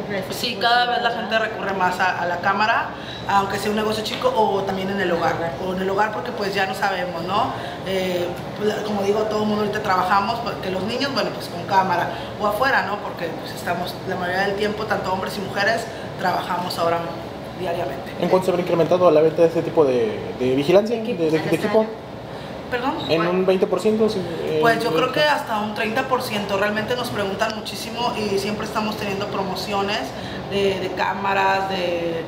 recurre a ese Sí, tipo de cada vez la gente recurre más a, a la cámara, aunque sea un negocio chico o también en el hogar. O en el hogar porque pues ya no sabemos, ¿no? Eh, como digo, todo el mundo ahorita trabajamos, porque los niños, bueno, pues con cámara o afuera, ¿no? Porque pues estamos, la mayoría del tiempo, tanto hombres y mujeres, trabajamos ahora diariamente. ¿En cuánto se habrá incrementado la venta de este tipo de, de vigilancia, de, de- de equipo? ¿Perdón? ¿En un 20%? sí, eh, Pues yo creo que hasta un 30%. Realmente nos preguntan muchísimo y siempre estamos teniendo promociones de, de cámaras, de